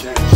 change.